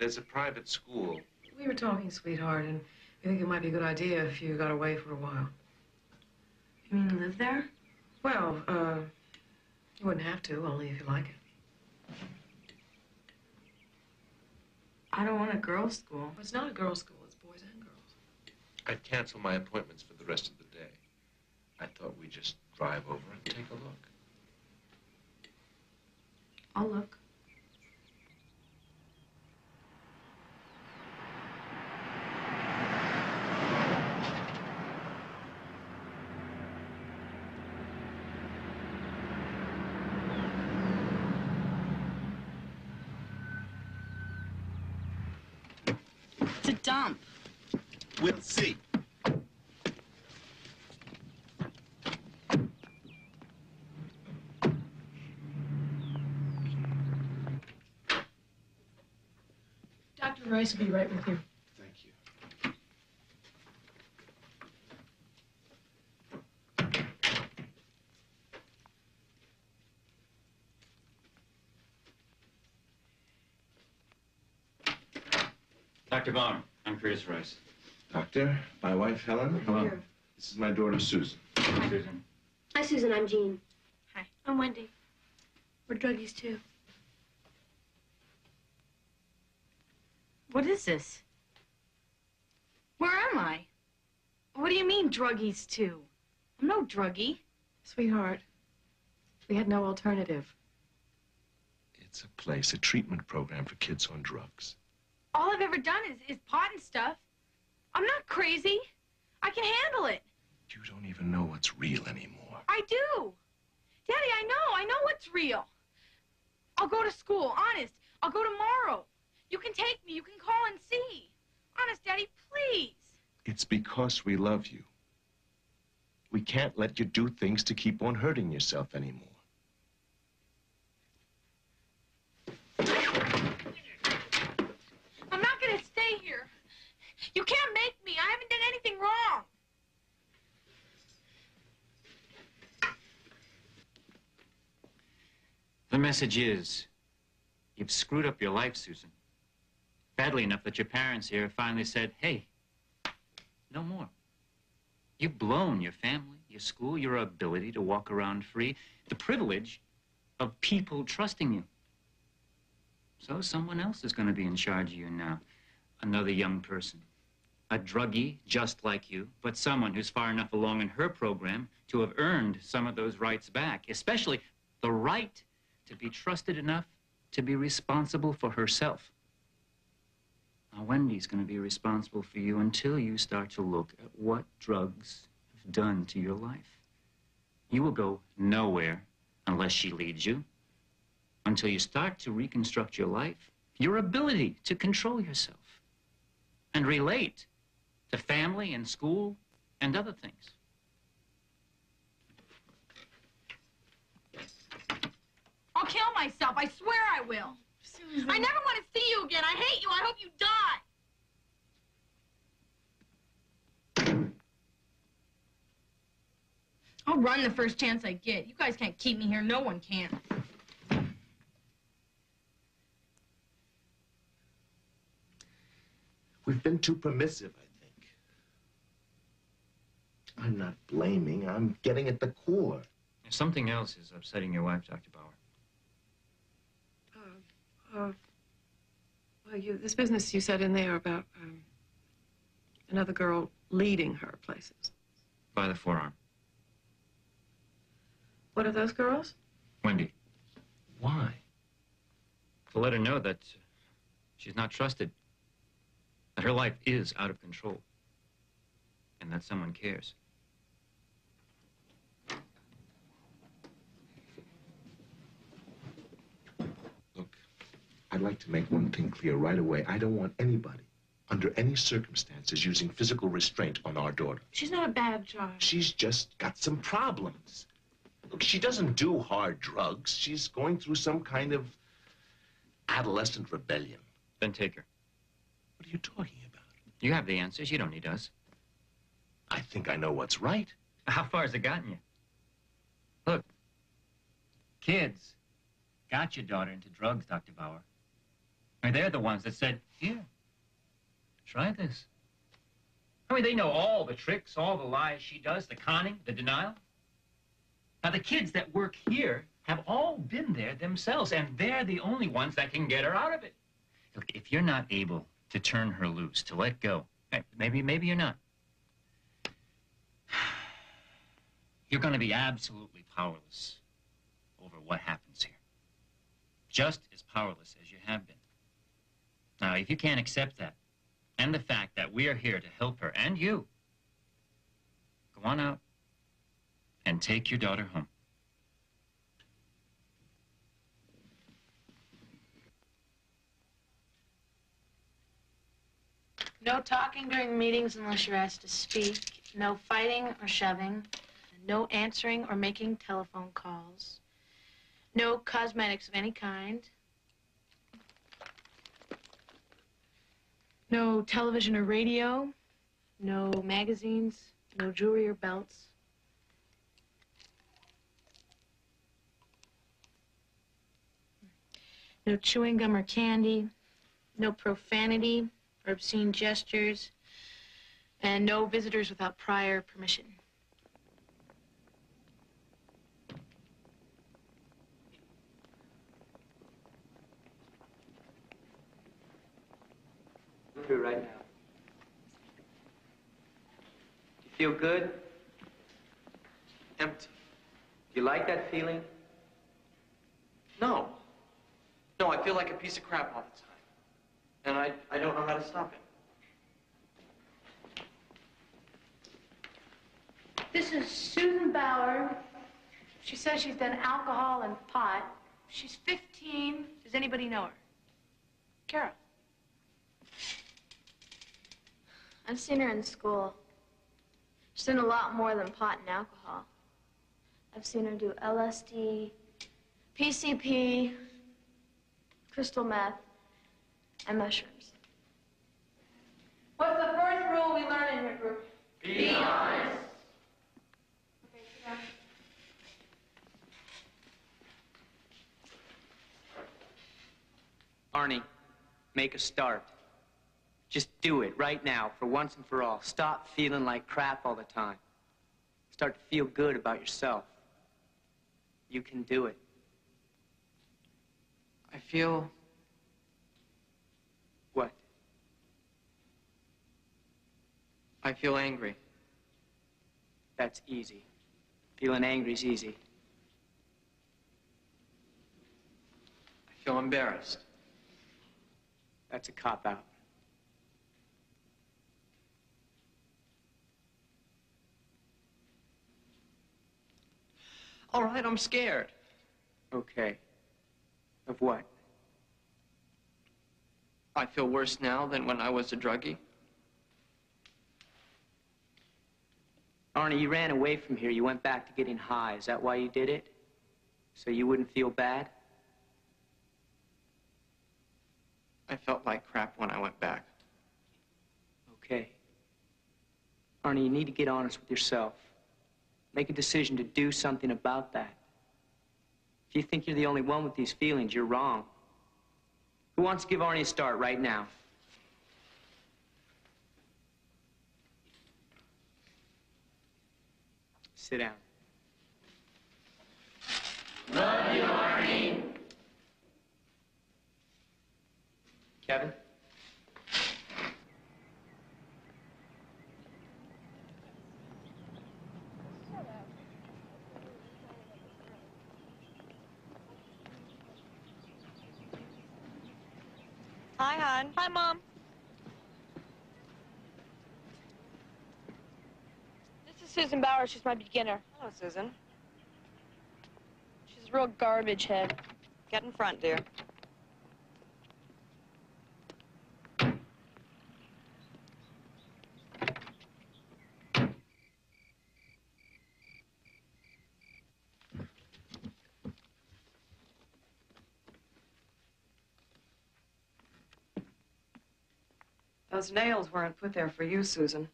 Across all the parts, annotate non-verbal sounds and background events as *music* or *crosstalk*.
There's a private school. We were talking, sweetheart, and we think it might be a good idea if you got away for a while. You mean live there? Well, uh, you wouldn't have to, only if you like it. I don't want a girls' school. It's not a girls' school, it's boys and girls. I'd cancel my appointments for the rest of the day. I thought we'd just drive over and take a look. I'll look. It's a dump. We'll see. Dr. Rice will be right with you. Dr. Bauer, I'm Curtis Rice. Doctor, my wife Helen. Hello. Here. This is my daughter Susan. Hi, Susan. Hi, Susan. I'm Jean. Hi. I'm Wendy. We're druggies, too. What is this? Where am I? What do you mean, druggies too? I'm no druggie. Sweetheart, we had no alternative. It's a place, a treatment program for kids on drugs. All I've ever done is, is pot and stuff. I'm not crazy. I can handle it. You don't even know what's real anymore. I do. Daddy, I know. I know what's real. I'll go to school, honest. I'll go tomorrow. You can take me. You can call and see. Honest, Daddy, please. It's because we love you. We can't let you do things to keep on hurting yourself anymore. I'm not going to stay here. You can't make me. I haven't done anything wrong. The message is, you've screwed up your life, Susan. Badly enough that your parents here finally said, hey, no more. You've blown your family, your school, your ability to walk around free, the privilege of people trusting you. So someone else is going to be in charge of you now. Another young person. A druggie just like you, but someone who's far enough along in her program to have earned some of those rights back, especially the right to be trusted enough to be responsible for herself. Now, Wendy's going to be responsible for you until you start to look at what drugs have done to your life. You will go nowhere unless she leads you. Until you start to reconstruct your life, your ability to control yourself and relate to family and school and other things. I'll kill myself. I swear I will. Susan. I never want to see you again. I hate you. I hope you die. I'll run the first chance I get. You guys can't keep me here. No one can. We've been too permissive, I think. I'm not blaming. I'm getting at the core. Something else is upsetting your wife, Dr. Bauer. Uh, well, you, this business you said in there about um, another girl leading her places. By the forearm. What are those girls? Wendy. Why? To let her know that uh, she's not trusted. That her life is out of control. And that someone cares. I'd like to make one thing clear right away. I don't want anybody, under any circumstances, using physical restraint on our daughter. She's not a bad child. She's just got some problems. Look, she doesn't do hard drugs. She's going through some kind of adolescent rebellion. Then take her. What are you talking about? You have the answers. You don't need us. I think I know what's right. How far has it gotten you? Look, kids got your daughter into drugs, Dr. Bauer. Now, They're the ones that said, here, try this. I mean, they know all the tricks, all the lies she does, the conning, the denial. Now, the kids that work here have all been there themselves, and they're the only ones that can get her out of it. Look, if you're not able to turn her loose, to let go, eh, maybe, maybe you're not. *sighs* You're going to be absolutely powerless over what happens here. Just as powerless as you have been. Now, if you can't accept that, and the fact that we are here to help her and you, go on out and take your daughter home. No talking during meetings unless you're asked to speak. No fighting or shoving. No answering or making telephone calls. No cosmetics of any kind. No television or radio. No magazines. No jewelry or belts. No chewing gum or candy. No profanity or obscene gestures. And no visitors without prior permission. Through right now. Do you feel good? Empty. Do you like that feeling? No. No, I feel like a piece of crap all the time. And I, I don't know how to stop it. This is Susan Bauer. She says she's done alcohol and pot. She's 15. Does anybody know her? Carol. I've seen her in school. She's done a lot more than pot and alcohol. I've seen her do LSD, PCP, crystal meth, and mushrooms. What's the first rule we learn in your group? Be honest. Okay, sit down. Arnie, make a start. Just do it right now, for once and for all. Stop feeling like crap all the time. Start to feel good about yourself. You can do it. I feel What? I feel angry. That's easy. Feeling angry's easy. I feel embarrassed. That's a cop All right, I'm scared. Okay. Of what? I feel worse now than when I was a druggie. Arnie, you ran away from here. You went back to getting high. Is that why you did it? So you wouldn't feel bad? I felt like crap when I went back. Okay. Arnie, you need to get honest with yourself. Make a decision to do something about that. If you think you're the only one with these feelings, you're wrong. Who wants to give Arnie a start right now? Sit down. Love you, Arnie. Kevin? Hi, hon. Hi, Mom. This is Susan Bauer. She's my beginner. Hello, Susan. She's a real garbage head. Get in front, dear. Those nails weren't put there for you, Susan.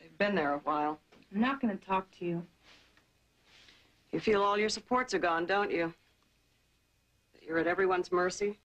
They've been there a while. I'm not going to talk to you. You feel all your supports are gone, don't you? That you're at everyone's mercy?